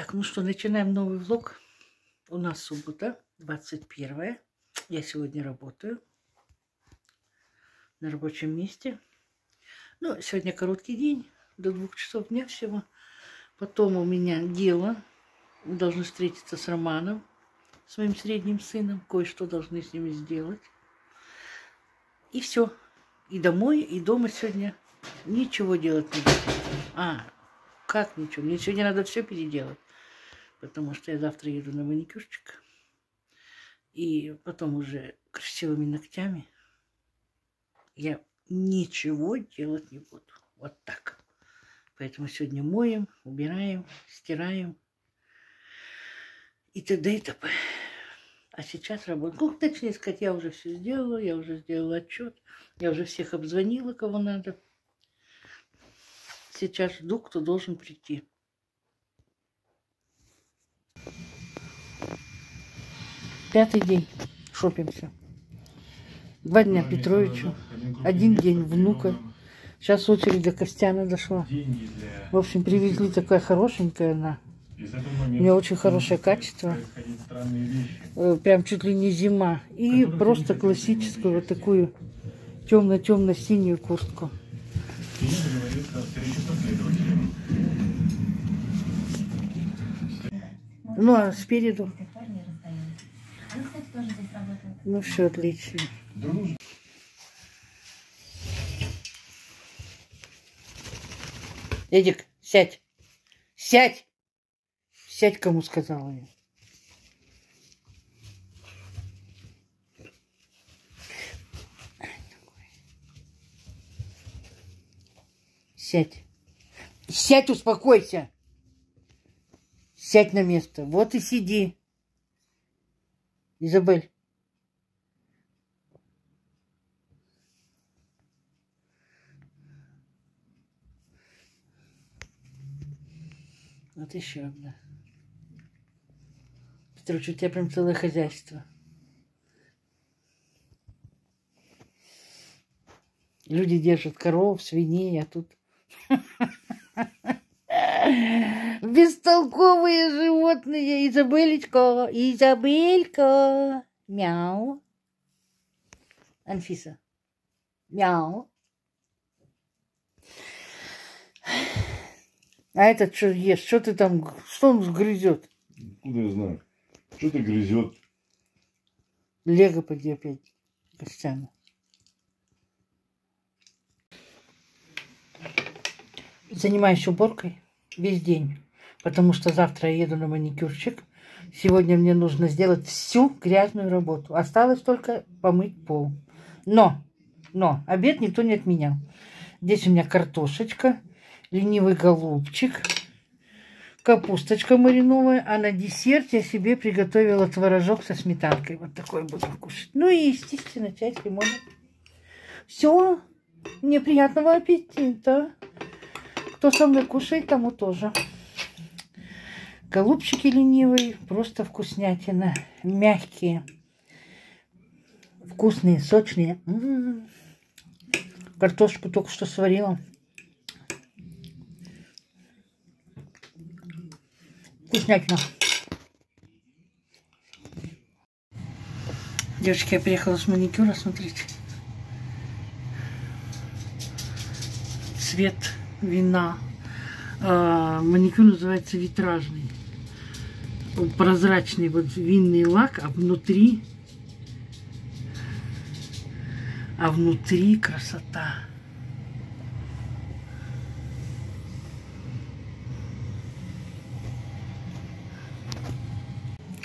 Так, ну что, начинаем новый влог. У нас суббота, 21 Я сегодня работаю на рабочем месте. Ну, сегодня короткий день, до двух часов дня всего. Потом у меня дело. Мы должны встретиться с Романом, с моим средним сыном. Кое-что должны с ними сделать. И все. И домой, и дома сегодня ничего делать не буду. А, как ничего? Мне сегодня надо все переделать. Потому что я завтра еду на маникюрчик. И потом уже красивыми ногтями я ничего делать не буду. Вот так. Поэтому сегодня моем, убираем, стираем и т.д. и т.п. А сейчас работаю. Ну, точнее сказать, я уже все сделала, я уже сделала отчет, я уже всех обзвонила, кого надо. Сейчас жду, кто должен прийти. Пятый день шопимся. Два дня Петровичу, один день внука. Сейчас очередь до Костяна дошла. В общем, привезли такая хорошенькая она. У нее очень хорошее качество. Э, прям чуть ли не зима. И просто классическую вот такую темно-темно-синюю куртку. Ну, а спереду? Ну, все отлично. Эдик, сядь. Сядь. Сядь, кому сказала я. Сядь. Сядь, успокойся. Сядь на место. Вот и сиди. Изабель. Вот еще одна. Петрович, у тебя прям целое хозяйство. Люди держат коров, свиней, а тут... Бестолковые животные. Изабелечка, Изабелька. Мяу. Анфиса. Мяу. А этот что ест? Что ты там, что он грызет? Куда я знаю? Что-то грызет. Лего поди опять. Костяна. Занимаюсь уборкой весь день, потому что завтра я еду на маникюрчик. Сегодня мне нужно сделать всю грязную работу. Осталось только помыть пол. Но, но, обед никто не отменял. Здесь у меня картошечка, ленивый голубчик, капусточка мариновая, а на десерт я себе приготовила творожок со сметанкой. Вот такой буду кушать. Ну и, естественно, чай с лимоном. Все. Мне приятного аппетита. Кто со мной кушает, тому тоже. Голубчики ленивые, просто вкуснятина. Мягкие. Вкусные, сочные. М -м -м. Картошку только что сварила. Вкуснятина. Девочки, я приехала с маникюра, смотрите. Цвет вина. А, маникюр называется витражный. Прозрачный вот винный лак, а внутри а внутри красота.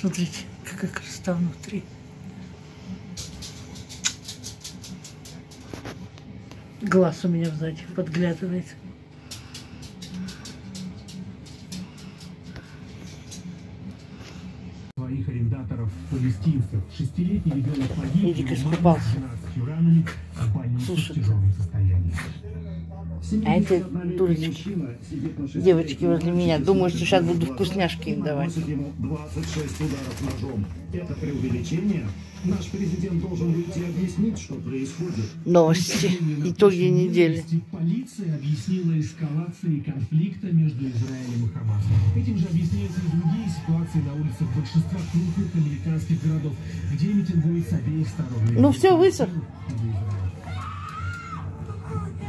Смотрите, какая красота внутри. Глаз у меня сзади подглядывает. своих арендаторов палестинцев. Шестилетний ребенок погиб, Эдик искупался. с 12 ранами сушит. А эти дурочки, девочки возле меня, думают, что сейчас буду вкусняшки им давать. 26 ударов ножом. Это преувеличение? Наш президент должен выйти и объяснить, что происходит. Новости. Итоги недели. Полиция объяснила эскалацией конфликта между Израилем и Хамасом. Этим же объясняются и другие ситуации на улицах большинства крупных американских городов, где митингуют с обеих сторон. Ну все, высох.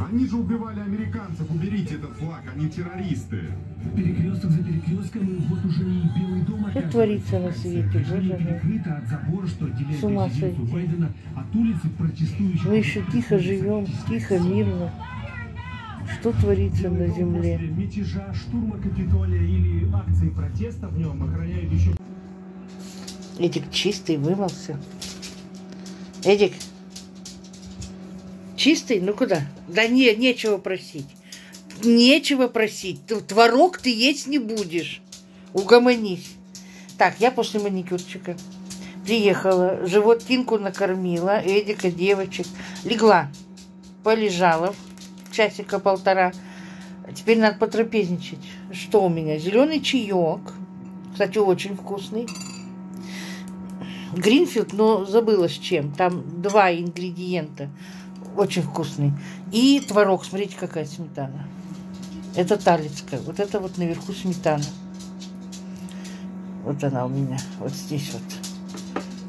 Они же убивали американцев. Уберите этот флаг, они террористы. Перекресток за перекрестком, и вот уже и Белый дом Что творится на свете, боже мой. от забора, что отделяет С ума сойти. Байдена от улицы протестующих. Мы еще тихо живем, тихо, мирно. Что творится на земле? Мятежа, штурма Капитолия или акции протеста в нем охраняют еще Эдик чистый вымылся. Эдик, чистый? Ну куда? Да не, нечего просить. Нечего просить. Творог ты есть не будешь. Угомонись. Так, я после маникюрчика приехала, животинку накормила, Эдика, девочек. Легла, полежала часика полтора. Теперь надо потрапезничать. Что у меня? Зеленый чаек. Кстати, очень вкусный. Гринфилд, но забыла с чем. Там два ингредиента. Очень вкусный. И творог. Смотрите, какая сметана. Это талицкая. Вот это вот наверху сметана. Вот она у меня. Вот здесь вот.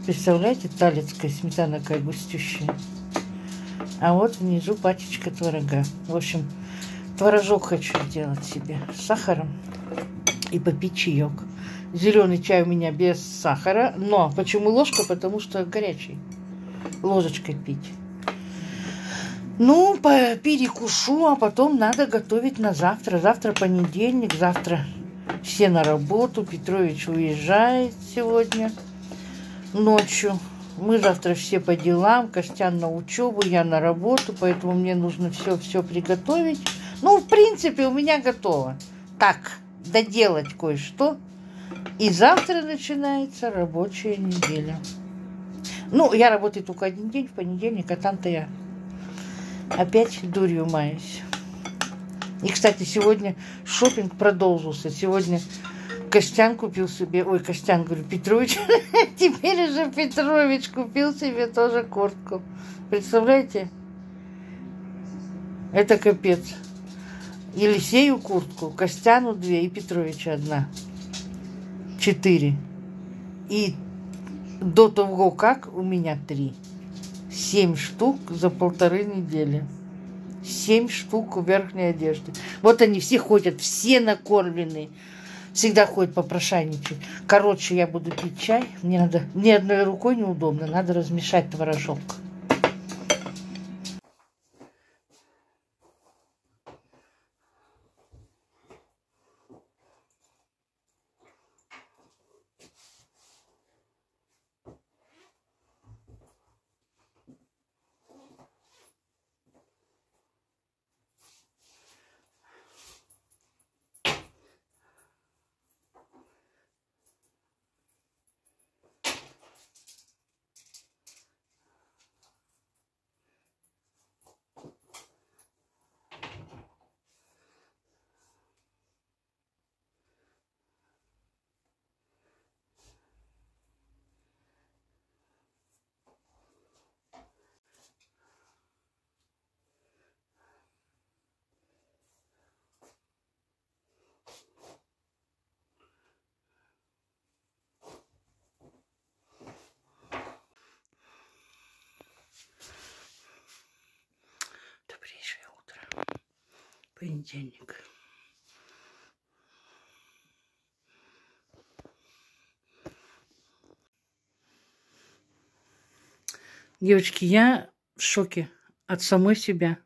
Представляете, талицкая сметана какая густющая. А вот внизу пачечка творога. В общем, творожок хочу сделать себе с сахаром и попить чаек. Зеленый чай у меня без сахара. Но почему ложка? Потому что горячий. Ложечкой пить. Ну, перекушу, а потом надо готовить на завтра. Завтра понедельник, завтра все на работу. Петрович уезжает сегодня ночью. Мы завтра все по делам, Костян на учебу, я на работу, поэтому мне нужно все-все приготовить. Ну, в принципе, у меня готово. Так, доделать кое-что. И завтра начинается рабочая неделя. Ну, я работаю только один день, в понедельник, а там-то я опять дурью маюсь. И, кстати, сегодня шопинг продолжился. Сегодня Костян купил себе... Ой, Костян, говорю, Петрович. Теперь уже Петрович купил себе тоже куртку. Представляете? Это капец. Елисею куртку, Костяну две и Петровичу одна. Четыре. И до того, как у меня три. Семь штук за полторы недели. Семь штук верхней одежды. Вот они все ходят, все накормленные. Всегда ходят попрошайничать. Короче, я буду пить чай. Мне надо, мне одной рукой неудобно, надо размешать творожок. Понедельник. Девочки, я в шоке от самой себя.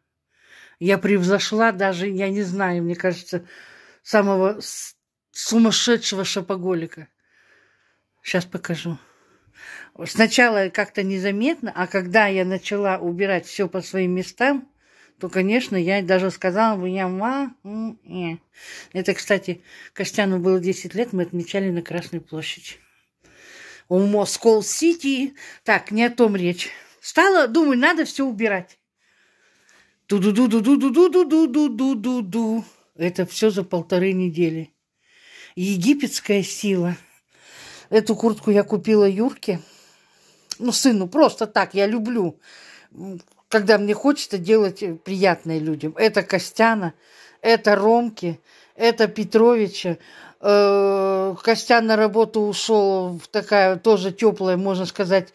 Я превзошла даже, я не знаю, мне кажется, самого сумасшедшего шопоголика. Сейчас покажу. Сначала как-то незаметно, а когда я начала убирать все по своим местам, то, конечно, я даже сказала бы, я ма... м, э». Это, кстати, Костяну было 10 лет, мы отмечали на Красной площади. У Москол-Сити. Так, не о том речь. Стала, думаю, надо все убирать. Ду-ду-ду-ду-ду-ду-ду-ду-ду-ду-ду. Это все за полторы недели. Египетская сила. Эту куртку я купила Юрке. Ну, сыну, просто так, я люблю. Когда мне хочется делать приятное людям. Это Костяна, это Ромки, это Петровича. Э, Костян на работу ушел в такая тоже теплая, можно сказать,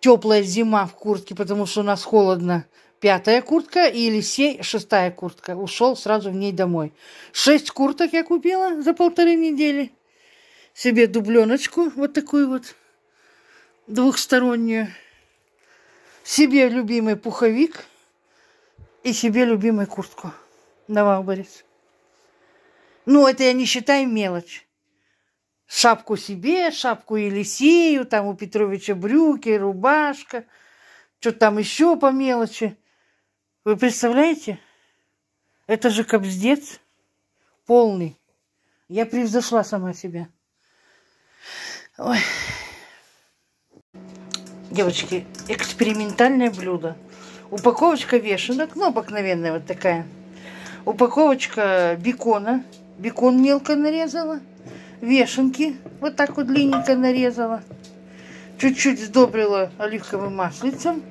теплая зима в куртке, потому что у нас холодно. Пятая куртка и Елисей шестая куртка. Ушел сразу в ней домой. Шесть курток я купила за полторы недели. Себе дубленочку вот такую вот двухстороннюю. Себе любимый пуховик и себе любимую куртку. Давай, Борис. Ну, это я не считаю мелочь. Шапку себе, шапку Елисею, там у Петровича брюки, рубашка, что там еще по мелочи. Вы представляете? Это же кобздец полный. Я превзошла сама себя. Ой. Девочки, экспериментальное блюдо. Упаковочка вешенок, ну, обыкновенная вот такая. Упаковочка бекона. Бекон мелко нарезала. Вешенки вот так вот длинненько нарезала. Чуть-чуть сдобрила оливковым маслицем.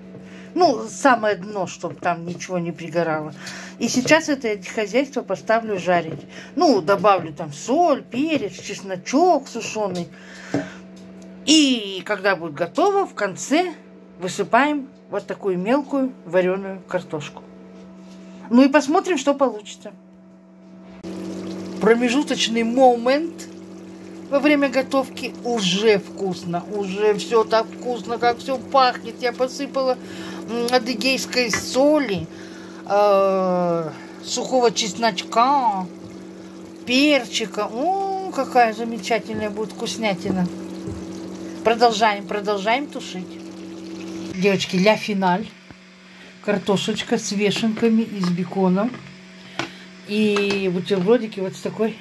Ну, самое дно, чтобы там ничего не пригорало. И сейчас это хозяйство поставлю жарить. Ну, добавлю там соль, перец, чесночок сушеный. И когда будет готово, в конце высыпаем вот такую мелкую вареную картошку. Ну и посмотрим, что получится. Промежуточный момент во время готовки уже вкусно, уже все так вкусно, как все пахнет. Я посыпала адыгейской соли, э, сухого чесночка, перчика. О, какая замечательная будет вкуснятина. Продолжаем, продолжаем тушить. Девочки, ля финаль. Картошечка с вешенками и с беконом. И бутербродики вот с такой,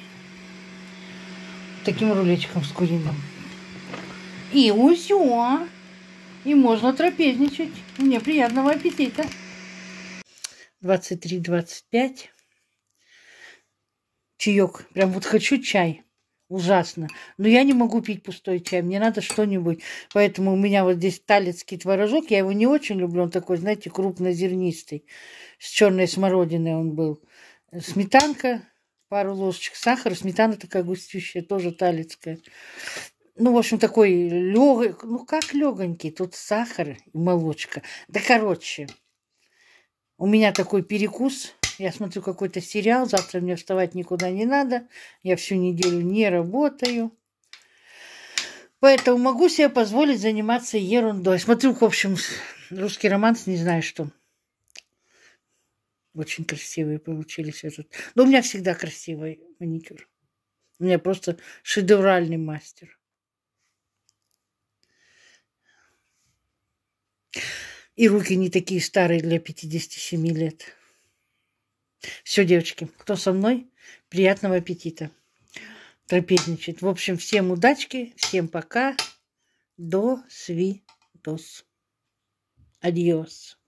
таким рулетиком с куриным. И усё. И можно трапезничать. Мне приятного аппетита. 23-25. Чаек. Прям вот хочу чай. Ужасно. Но я не могу пить пустой чай. Мне надо что-нибудь. Поэтому у меня вот здесь талецкий творожок. Я его не очень люблю. Он такой, знаете, крупнозернистый. С черной смородиной он был. Сметанка, пару ложечек сахара. Сметана такая густющая, тоже талецкая ну, в общем, такой легонький, ну, как легонький, тут сахар и молочка. Да, короче, у меня такой перекус. Я смотрю какой-то сериал, завтра мне вставать никуда не надо. Я всю неделю не работаю. Поэтому могу себе позволить заниматься ерундой. Смотрю, в общем, русский романс, не знаю что. Очень красивые получились этот. Но у меня всегда красивый маникюр. У меня просто шедевральный мастер. И руки не такие старые для 57 лет. Все, девочки, кто со мной, приятного аппетита. Трапезничать. В общем, всем удачки, всем пока. До свидос. Адьос.